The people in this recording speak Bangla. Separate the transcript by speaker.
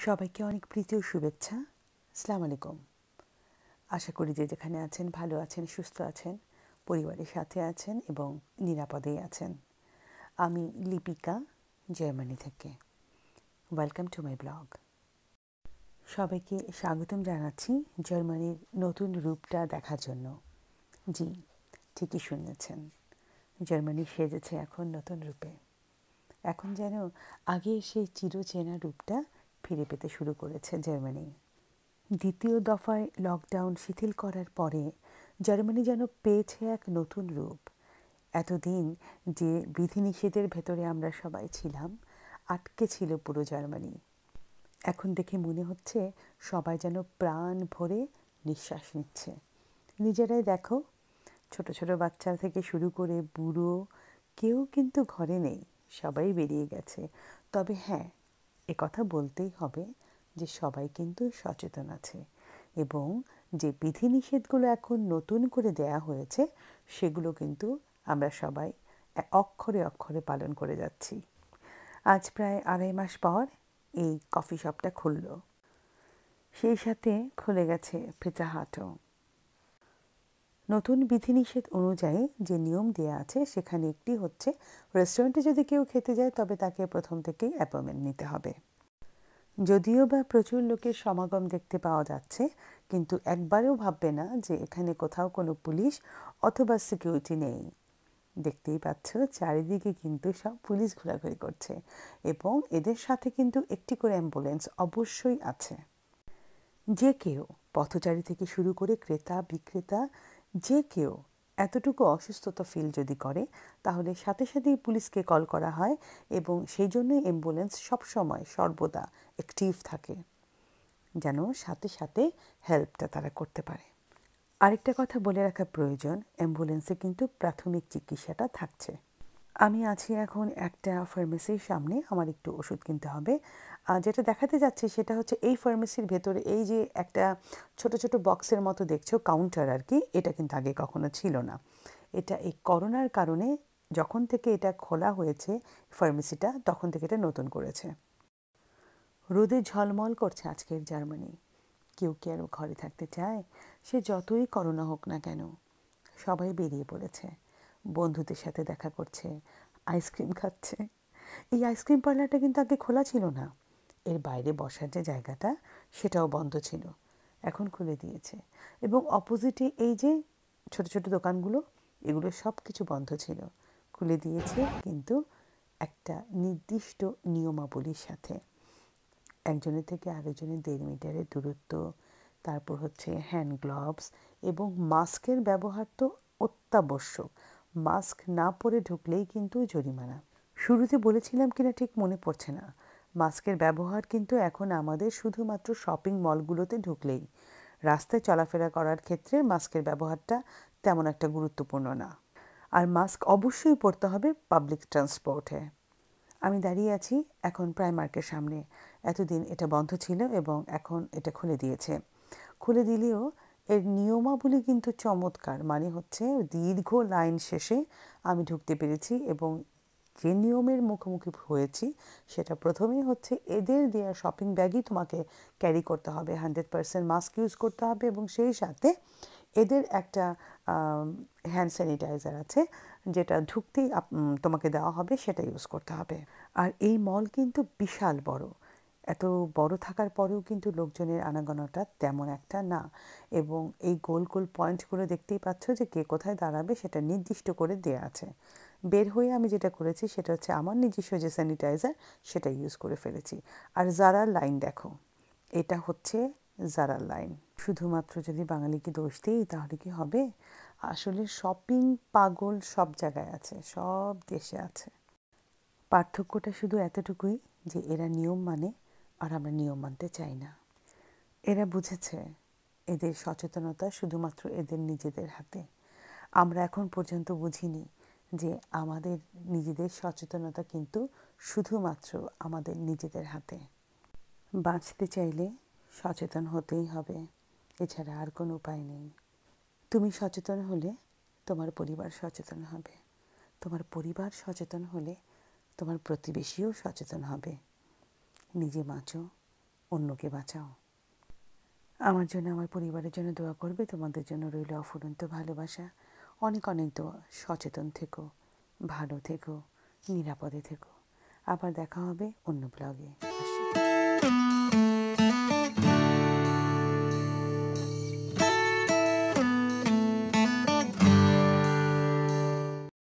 Speaker 1: সবাইকে অনেক প্রীতি ও শুভেচ্ছা। আসসালামু আলাইকুম। আশা করি যে যেখানে আছেন, ভালো আছেন, সুস্থ আছেন, পরিবারের সাথে আছেন এবং নিরাপদেই আছেন। আমি লিপিকা, জার্মানি থেকে। ওয়েলকাম টু মাই ব্লগ সবাইকে স্বাগতম জানাচ্ছি জার্মানির নতুন রূপটা দেখার জন্য। জি, ঠিকই শুনেছেন। জার্মানি সেজেছে এখন নতুন রূপে। এখন যেন আগে সেই চিরচেনা রূপটা ফিরে পেতে শুরু করেছে জার্মানি। দ্বিতীয় দফায় লকডাউন শিথিল করার পরে জার্মানি যেন পেয়েছে এক নতুন রূপ। এতদিন যে বিধিনিষেধের ভেতরে আমরা সবাই ছিলাম, আটকে ছিল পুরো জার্মানি। এখন দেখে মনে হচ্ছে সবাই যেন প্রাণ ভরে নিঃশ্বাস নিচ্ছে। নিজেরাই দেখো, ছোট ছোট বাচ্চা থেকে শুরু করে বুড়ো, কেউ কিন্তু ঘরে নেই, সবাই বেরিয়ে গেছে। তবে হ্যাঁ কথা বলতেই হবে যে সবাই কিন্তু সচেতন আছে এবং যে বিধিনিষেধগুলো এখন নতুন করে দেয়া হয়েছে সেগুলো কিন্তু আমরা সবাই অক্ষরে অক্ষরে পালন করে যাচ্ছি। আজ প্রায় আড়াই মাস পর এই কফি শপটা খুলল। সেই সাথে খুলে গেছে হাটও নতুন বিধিনিষেধ অনুযায়ী যে নিয়ম দেওয়া আছে, সেখানে একটি হচ্ছে রেস্টুরেন্টে যদি কেউ খেতে যায়, তবে তাকে প্রথম থেকেই অ্যাপয়েন্টমেন্ট নিতে হবে। যদিও বা প্রচুর লোকের সমাগম দেখতে পাওয়া যাচ্ছে, কিন্তু একবারেও ভাববে না যে এখানে কোথাও কোনো পুলিশ অথবা সিকিউরিটি নেই। দেখতেই পাচ্ছ, চারিদিকে কিন্তু সব পুলিশ ঘোরাঘুরি করছে এবং এদের সাথে কিন্তু একটি করে অ্যাম্বুলেন্স অবশ্যই আছে। যে কেউ পথচারী থেকে শুরু করে ক্রেতা, বিক্রেতা যে কেউ এতটুকু অসুস্থতা ফিল যদি করে, তাহলে সাথে সাথেই পুলিশকে কল করা হয় এবং সেই জন্যই অ্যাম্বুলেন্স সবসময় সর্বদা অ্যাক্টিভ থাকে, যেন সাথে সাথে হেল্পটা তারা করতে পারে। আরেকটা কথা বলে রাখা প্রয়োজন অ্যাম্বুলেন্সে কিন্তু প্রাথমিক চিকিৎসাটা থাকছে। আমি আছি এখন একটা ফার্মেসির সামনে, আমার একটু ওষুধ কিনতে হবে। যেটা দেখাতে যাচ্ছে সেটা হচ্ছে এই ফার্মেসির ভেতরে এই যে একটা ছোট ছোট বক্সের মতো দেখছ কাউন্টার আর কি, এটা কিন্তু আগে কখনো ছিল না। এটা এই করোনার কারণে যখন থেকে এটা খোলা হয়েছে ফার্মেসিটা তখন থেকে এটা নতুন করেছে। রোদে ঝলমল করছে আজকের জার্মানি। কেউ কি আর ঘরে থাকতে চায়? সে যতই করোনা হোক না কেন, সবাই বেরিয়ে পড়েছে। বন্ধুদের সাথে দেখা করছে আইসক্রিম খাচ্ছে। এই আইসক্রিম পার্লারটা কিন্তু আগে খোলা ছিল না। এর বাইরে বসার যে জায়গাটা, সেটাও বন্ধ ছিল। এখন খুলে দিয়েছে। এবং অপোজিটে এই যে ছোট ছোট দোকানগুলো, এগুলো সব কিছু বন্ধ ছিল। খুলে দিয়েছে কিন্তু একটা নির্দিষ্ট নিয়মাবলীর সাথে। একজনের থেকে আরেকজনের দেড় মিটারের দূরত্ব, তারপর হচ্ছে হ্যান্ড গ্লাভস এবং মাস্কের ব্যবহার তো অত্যাবশ্যক। মাস্ক না পরে ঢুকলেই কিন্তু জরিমানা। শুরুতে বলেছিলাম কিনা ঠিক মনে পড়ছে না। মাস্কের ব্যবহার কিন্তু এখন আমাদের শুধুমাত্র শপিং মলগুলোতে ঢুকলেই। রাস্তায় চলাফেরা করার ক্ষেত্রে মাস্কের ব্যবহারটা তেমন একটা গুরুত্বপূর্ণ না। আর মাস্ক অবশ্যই পরতে হবে পাবলিক ট্রান্সপোর্টে। আমি দাঁড়িয়ে আছি এখন প্রাইমার্কের সামনে। এতদিন এটা বন্ধ ছিল এবং এখন এটা খুলে দিয়েছে। খুলে দিলেও এর নিয়মাবলী কিন্তু চমৎকার। মানে হচ্ছে দীর্ঘ লাইন শেষে আমি ঢুকতে পেরেছি এবং যে নিয়মের মুখোমুখি হয়েছি, সেটা প্রথমেই হচ্ছে এদের দেওয়া শপিং ব্যাগই তোমাকে ক্যারি করতে হবে। হান্ড্রেড পারসেন্ট মাস্ক ইউজ করতে হবে এবং সেই সাথে এদের একটা হ্যান্ড স্যানিটাইজার আছে, যেটা ঢুকতেই তোমাকে দেওয়া হবে, সেটা ইউজ করতে হবে। আর এই মল কিন্তু বিশাল বড়। এত বড় থাকার পরেও কিন্তু লোকজনের আনাগোনাটা তেমন একটা না। এবং এই গোল গোল পয়েন্টগুলো দেখতেই পাচ্ছ যে কে কোথায় দাঁড়াবে সেটা নির্দিষ্ট করে দেওয়া আছে। বের হয়ে আমি যেটা করেছি সেটা হচ্ছে আমার নিজস্ব যে স্যানিটাইজার সেটা ইউজ করে ফেলেছি। আর জারার লাইন দেখো, এটা হচ্ছে জারার লাইন শুধুমাত্র যদি বাঙালিকে দোষ দিই তাহলে কি হবে? আসলে শপিং পাগল সব জায়গায় আছে, সব দেশে আছে। পার্থক্যটা শুধু এতটুকুই যে এরা নিয়ম মানে আর আমরা নিয়ম মানতে চাই না। এরা বুঝেছে এদের সচেতনতা শুধুমাত্র এদের নিজেদের হাতে। আমরা এখন পর্যন্ত বুঝিনি যে আমাদের নিজেদের সচেতনতা কিন্তু শুধুমাত্র আমাদের নিজেদের হাতে। বাঁচতে চাইলে সচেতন হতেই হবে, এছাড়া আর কোনো উপায় নেই। তুমি সচেতন হলে তোমার পরিবার সচেতন হবে। তোমার পরিবার সচেতন হলে তোমার প্রতিবেশীও সচেতন হবে। নিজে বাঁচো, অন্যকে বাঁচাও। আমার জন্য, আমার পরিবারের জন্য দোয়া করবে। তোমাদের জন্য রইল অফুরন্ত ভালোবাসা। অনেক অনেক দোয়া। সচেতন থেকো, ভালো থেকো, নিরাপদে থেকো। আবার দেখা হবে অন্য ব্লগে